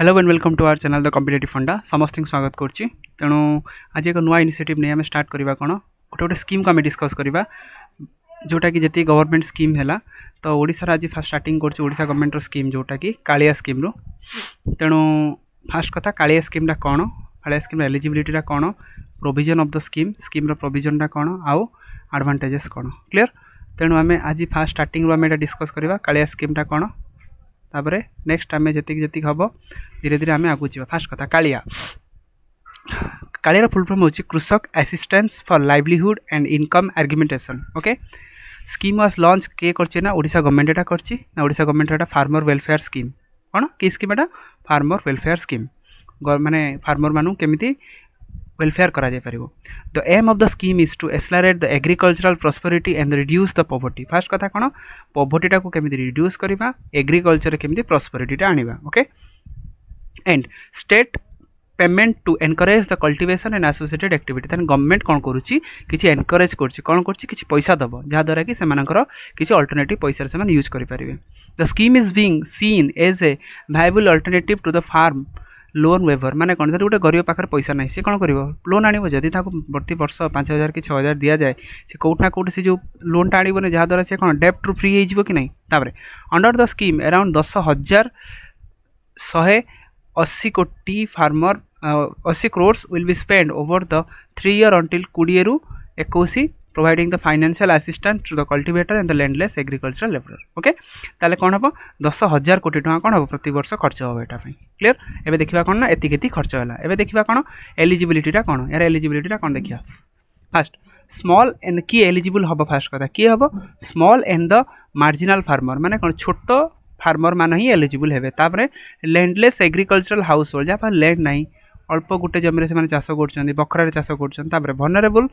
And welcome to our channel the the फंडा समस्त स्वागत करुच्ची तेणु आज एक नुआ নয় नहीं आम स्टार्ट करवा कौन गोटे गोटे स्कीम को आम डिस्कस करवा जोटा कि जी गवर्नमेंट स्कीम है तो ओडार आज फास्ट स्टार्ट करा गवर्नमेंट स्कीम जोटा कि कालिया स्कीम्रु तेणु फास्ट कथा कालिया स्कीमटा कौन कालिया स्कीम एलिजिबिलिटा कौन प्रोजन अफ द स्कीम स्कीम्र प्रोजनटा कौन आउ आडभांटेजेस कौन क्लीयर तेणु आम आज फास्ट स्टार्ट आम डिस्कस करवा कालिया स्कीमटा कौन ତାପରେ ନେକ୍ସଟ ଆମେ ଯେତିକି ଯେତିକି ହେବ ଧୀରେ ଧୀରେ ଆମେ ଆଗକୁ ଯିବା ଫାର୍ଷ୍ଟ କଥା କାଳିଆ କାଳିଆର ଫୁଲ୍ ଫର୍ମ ହେଉଛି Krushak assistance for livelihood and income augmentation okay scheme was launch କିଏ କରିଛି ନା ଓଡ଼ିଶା ଗଭର୍ଣ୍ଣମେଣ୍ଟ ଏଇଟା କରିଛି ନା ଓଡ଼ିଶା ଗଭର୍ଣ୍ଣମେଣ୍ଟ ଏଇଟା ଫାର୍ମର ୱେଲଫେୟାର ସ୍କିମ୍ କ'ଣ କି ସ୍କିମ୍ ଏଇଟା ଫାର୍ମର ୱେଲଫେୟାର ସ୍କିମ୍ ମାନେ ଫାର୍ମରମାନଙ୍କୁ କେମିତି वेलफेयर कर the aim of the scheme is to accelerate the agricultural prosperity and reduce the poverty fast कथ कौन पवर्टा को कमी रिड्यूस करवा एग्रिकलचर के प्रस्परीटा आने okay and state payment to encourage the cultivation and associated activity then government कौन कर एनकरेज कर पैसा दब जहाद्वारा कि किसी अल्टरनेट पैसा से यूज करेंगे the scheme is be seen as a viable alternate to the farm loan waiver मैंने कौन जो गोटे गरीब पाखे पैसा ना से कौन कर लोन आदि प्रति वर्ष पाँच हजार कि छः हजार दि जाए से कौटना कौटे से जो लोनटा आने जहाद्वारा से कौन डेप्ट्रु फ्री हो कि नहीं अंडर द स्कीम एराउंड दस हजार शहे अशी कोटी फार्मर अशी crores will be spread over the three year until कोड़े रु एक providing the financial assistance to the cultivator and the landless agricultural laborer okay তাহলে কোন হবো 10000 কোটি টাকা কোন হবো প্রতি বর্ষ খরচ হবো এটা পাই ক্লিয়ার এবে দেখিবা কোন না এতি কেতি খরচ হলা এবে দেখিবা কোন এলিজিবিলিটিটা কোন এর এলিজিবিলিটিটা কোন দেখিবা ফার্স্ট স্মল এন্ড কি এলিজিবল হব ফার্স্ট কথা কি হব small and the marginal farmer মানে কোন ছোট ফার্মর মানে হি এলিজিবল হেবে তারপরে ল্যান্ডলেস এগ্রিকালচারাল হাউস হোল্ড যার ল্যান্ড নাই অল্প গোটে জমিরে সে চাষ করছেন বখরার চাষ করছেন তাপরে ভনরেবল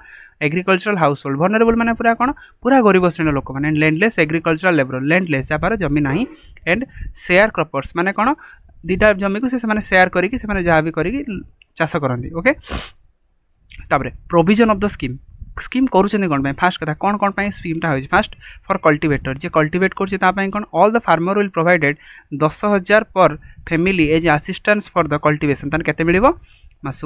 এগ্রিকলচরাল হাউস হোল্ড ভনরেবল মানে পুরা কোণ পুরা গরিব শ্রেণীর লোক মানে ল্যান্ডলেস এগ্রিকলচরাল লেবর ল্যান্ডলেস যাবার জমি না এন্ড সেয়ার ক্রপর্স মানে কোণ দুইটা জমি কু সে সেয়ার করি সে যা বি করি চাষ করতে ওকে তাপরে provision of the scheme scheme करुचे कौन फास्ट क्या कौन कौन स्कीमटा हो फास्ट फर कल्टेटर जे कल्टेट करुचे कौन all the farmer will provided दस हजार per family as assistance for the cultivation तेत वर्ष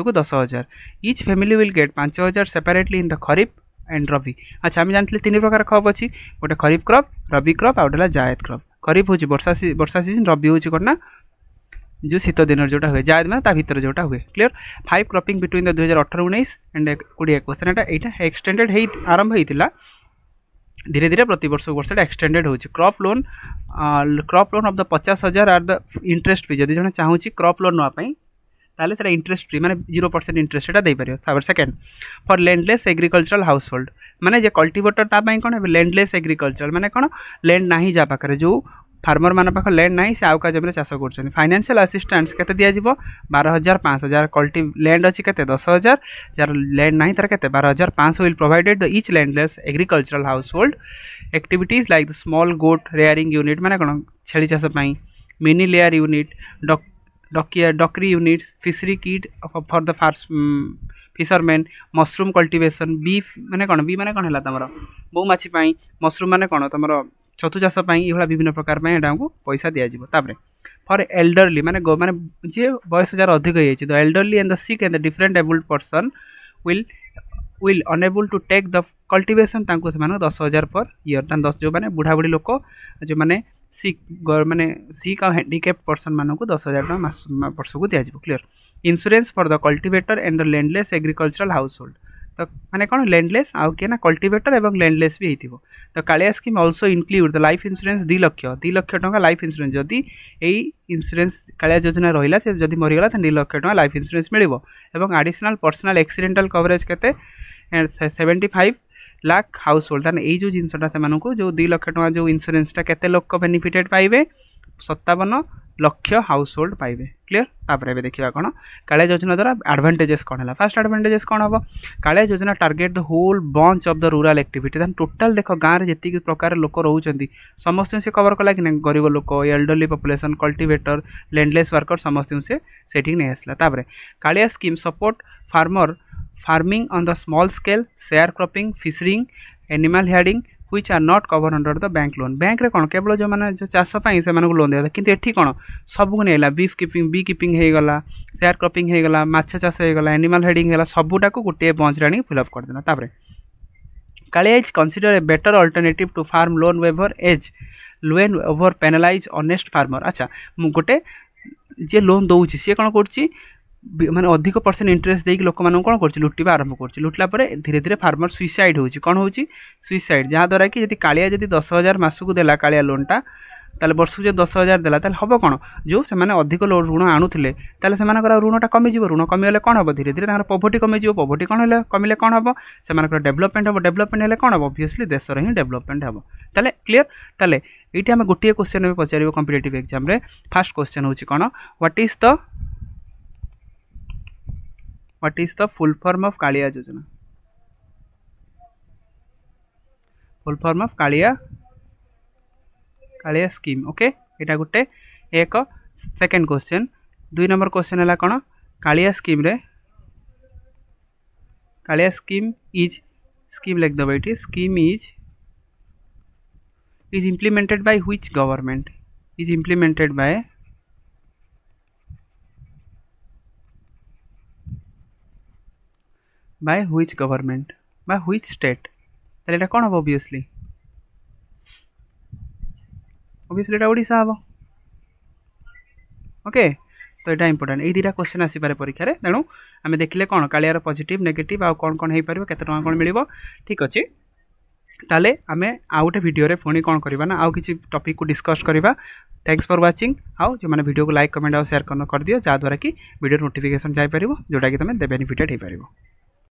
वर्षक दस हजार इच फैमिली विल गेट पांच हजार separately in the kharif and rabi अच्छा आम जानते तीन प्रकार क्रप अच्छी गोटे खरीफ क्रप रवि क्रप आउ गए जायद क्रप खरीफ हूँ बर्षा बर्षा सीजन रवि हूँ कौन ना जो शीत दिन जो हुए जायद मैंने ता भर जोटा हुए clear five cropping between the दुई हजार अठर उन्नीस एंड कोड़े क्वेश्चन यहाँ यहाँ एक्सटेडेड आरंभ होता धीरे धीरे प्रत वर्ष वर्ष एक्सटेडेड हो crop loan crop loan of the पचास हजार आर द इंटरेस्ट फ्री जदि जहाँ चाहिए क्रप लोन नापी ताले से इंटरेस्ट फ्री मैंने जीरो परसेंट इंटरेस्ट यहाँ देपर second for landless agricultural household मैंने जे कल्टिवेटर तापाई कौन लैंडलेस एग्रिकल्चर मैंने कौन लैंड ना जहाँ पाखे जो ফার্মর মান পাখ ল্যান্ড নাই সে আউ কা জমিরে চাষ করছেন ফাইনান্সিয়াল আসিষ্টান্স কেতে দিয়া যাব বার হাজার পাঁচশো যার কল্টি ল্যান্ড অছি কেতে দশ হাজার যার ল্যান্ড নাই তার কেতে বার হাজার পাঁচশো will provided the each landless agricultural household activities like the small goat rearing unit মানে কোণ ছেড়ি চাষ পাই মিনি লেয়ার ইউনিট ডক ডকিয়া Dockrey units fishery kit for the farce fisherman mushroom cultivation बी मैंने कौन बी मैंने कौन है तुम मऊमाछी मसरूम मैंने कौन तुम छतु चाष विभिन्न प्रकार को पैसा दिजावे फर एल्डरली मैंने मैंने जी बयस जार अधिक है the elderly and the sick and the different abled person will will unable to take the cultivation दस हजार पर इयर दस जो मैंने बुढ़ा बुढ़ी लोक जो मैंने सिख मैंने सिख आउ हेंडिकेप पर्सन मानक दस हजार टाइम वर्ष को दिज्व clear insurance for the cultivator and the landless agricultural household ତ ମାନେ କ'ଣ ଲ୍ୟାଣ୍ଡଲେସ୍ ଆଉ କିଏ ନା କଲ୍ଟିଭେଟର ଏବଂ ଲ୍ୟାଣ୍ଡଲେସ୍ ବି ହେଇଥିବ ତ Kalia scheme also include the life insurance ଦୁଇ ଲକ୍ଷ ଦୁଇ ଲକ୍ଷ ଟଙ୍କା ଲାଇଫ୍ ଇନ୍ସୁରାନ୍ସ ଯଦି ଏଇ ଇନ୍ସୁରାନ୍ସ କାଳିଆ ଯୋଜନା ରହିଲା ସେ ଯଦି ମରିଗଲା ତାହେଲେ ଦୁଇ ଲକ୍ଷ ଟଙ୍କା ଲାଇଫ୍ ଇନ୍ସୁରାନ୍ସ ମିଳିବ ଏବଂ ଆଡ଼ିସନାଲ୍ ପର୍ସନାଲ୍ ଏକ୍ସିଡେଣ୍ଟାଲ କଭରେଜ୍ କେତେ seventy five lakh household ତାହେଲେ ଏଇ ଯେଉଁ ଜିନିଷଟା ସେମାନଙ୍କୁ ଯେଉଁ ଦୁଇ ଲକ୍ଷ ଟଙ୍କା ଯେଉଁ ଇନ୍ସୁରାନ୍ସଟା କେତେ ଲୋକ ବେନିଫିଟେଡ଼୍ ପାଇବେ ସତାବନ लक्ष्य हाउस होल्ड पाए क्लीयर तापर एवं देखा कौन कालिया योजना द्वारा आडभांटेजेस कौन है फास्ट आडभांटेजेस कौन हम कालिया योजना target the whole bunch of the rural activity then total देख गाँव में जितकी प्रकार लोक रोचान समस्त से कवर कला कि गरीब लोक elderly population cultivator landless worker समस्त से नहीं आसला का scheme support farmer farming on the small scale share cropping fishery animal herding which are not cover under the bank loan ବ୍ୟାଙ୍କରେ କ'ଣ କେବଳ ଯେଉଁମାନେ ଚାଷ ପାଇଁ ସେମାନଙ୍କୁ ଲୋନ୍ ଦିଆଗଲା କିନ୍ତୁ ଏଠି କ'ଣ ସବୁକୁ ନେଇଗଲା ବିଫ୍ କିପିଂ ବି କିପିଂ ହେଇଗଲା ସେୟାର କ୍ରପିଂ ହେଇଗଲା ମାଛ ଚାଷ ହେଇଗଲା ଆନିମାଲ୍ ହେଡ଼ିଂ ହେଇଗଲା ସବୁଟାକୁ ଗୋଟିଏ ବଞ୍ଚରେ ଆଣିକି ଫିଲ୍ଅପ୍ କରିଦେଲା ତାପରେ Kalia is consider a better alternative to farm loan waiver as loan over penalize honest farmer ଆଚ୍ଛା ମୁଁ ଗୋଟେ ଯିଏ ଲୋନ୍ ଦେଉଛି ସିଏ କ'ଣ କରୁଛି ମାନେ ଅଧିକ ପରସେଣ୍ଟ ଇଣ୍ଟରେଷ୍ଟ ଦେଇକି ଲୋକମାନଙ୍କୁ କ'ଣ କରୁଛି ଲୁଟିବା ଆରମ୍ଭ କରୁଛି ଲୁଟିଲା ପରେ ଧୀରେ ଧୀରେ ଫାର୍ମର ସୁଇସାଇଡ୍ ହେଉଛି କ'ଣ ହେଉଛି ସୁଇସାଇଡ୍ ଯାହାଦ୍ୱାରା କି ଯଦି କାଳିଆ ଯଦି ଦଶ ହଜାର ମାସକୁ ଦେଲା କାଳିଆ ଲୋନ୍ଟା ତାହେଲେ ବର୍ଷକୁ ଯଦି ଦଶ ହଜାର ଦେଲା ତାହେଲେ ହେବ କ'ଣ ଯେଉଁ ସେମାନେ ଅଧିକ ଋଣ ଆଣୁଥିଲେ ତାହେଲେ ସେମାନଙ୍କର ଋଣଟା କମିଯିବ ଋଣ କମିଗଲେ କ'ଣ ହେବ ଧୀରେ ଧୀରେ ତାଙ୍କର ପୋଭର୍ଟି କମିଯିବ ପୋଭର୍ଟି କ'ଣ ହେଲେ କମିଲେ କ'ଣ ହେବ ସେମାନଙ୍କର ଡେଭଲପମେଣ୍ଟ ହେବ ଡେଭଲପମେଣ୍ଟ ହେଲେ କ'ଣ ହେବ ଅଭିୟସ୍ଲି ଦେଶର ହିଁ ଡେଭଲପମେଣ୍ଟ ହେବ ତାହେଲେ କ୍ଲିଅର ତାହେଲେ ଏଇଠି ଆମେ ଗୋଟିଏ କୋଶ୍ଚେନ୍ ଏବେ ପଚାରିବ କମ୍ପିଟେଟିଭ୍ ଏକ୍ଜାମ୍ରେ ଫାର୍ଷ୍ଟ କୋଶ୍ଚେନ୍ ହେଉଛି କ'ଣ what is the What is the full form of Kaliya Yojana? Full form of Kaliya Kaliya scheme. Okay. এটা ଗୋଟେ ଏକ ସେକେଣ୍ଡ କ୍ୱେଶ୍ଚିନ୍ ଦୁଇ ନମ୍ବର କ୍ୱେଶ୍ଚିନ୍ ହେଲା କ'ଣ କାଳିଆ ସ୍କିମ୍ରେ କାଳିଆ ସ୍କିମ୍ ଇଜ୍ ସ୍କିମ୍ ଲେଖିଦେବ ଏଇଠି scheme is is implemented by which government is implemented by by which government by which state तेल कौन हम ओबिययसली ओबिययसलीटा हम ओके तो यहाँ इंपोर्टाट यही दुटा क्वेश्चन आसपा परीक्षा तेणु आम देखिले कौन कालीर पजिट नेगेट आउ कौन कौन हो पार कत टाँग कौन मिल ठीक अच्छे तेल आम आउ गोटे भिडियो पुणी कौन करवा ना आउ किसी टपिक को डिस्कस करवा थैंक्स फॉर वाचिंग आउ जो मैंने भिडियो को लाइक कमेंट और सेयार कर जा जहाँद्वारा कि भिडियो नोटिफिकेशन जापर जोटा कि तुम देवानी भिडियो हो